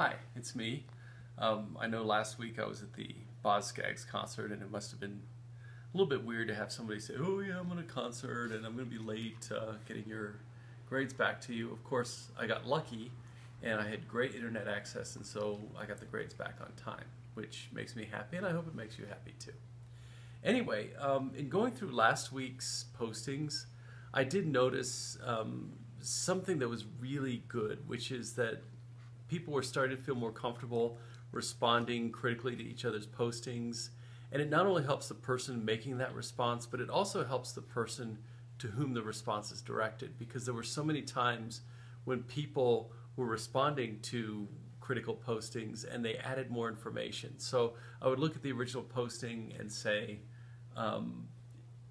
Hi, it's me. Um, I know last week I was at the Boz Scaggs concert, and it must have been a little bit weird to have somebody say, "Oh yeah, I'm on a concert, and I'm going to be late uh, getting your grades back to you." Of course, I got lucky, and I had great internet access, and so I got the grades back on time, which makes me happy, and I hope it makes you happy too. Anyway, um, in going through last week's postings, I did notice um, something that was really good, which is that people were starting to feel more comfortable responding critically to each other's postings. And it not only helps the person making that response, but it also helps the person to whom the response is directed because there were so many times when people were responding to critical postings and they added more information. So I would look at the original posting and say, um,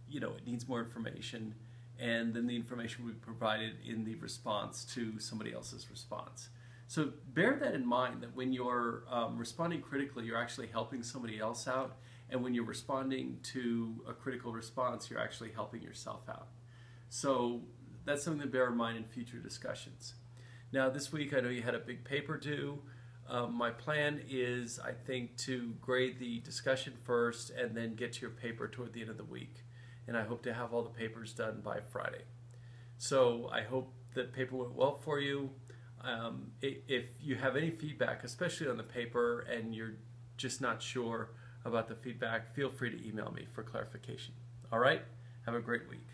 you know, it needs more information, and then the information would be provided in the response to somebody else's response. So bear that in mind that when you're um, responding critically, you're actually helping somebody else out. And when you're responding to a critical response, you're actually helping yourself out. So that's something to bear in mind in future discussions. Now, this week, I know you had a big paper due. Um, my plan is, I think, to grade the discussion first and then get to your paper toward the end of the week. And I hope to have all the papers done by Friday. So I hope that paper went well for you. Um, if you have any feedback, especially on the paper, and you're just not sure about the feedback, feel free to email me for clarification. All right? Have a great week.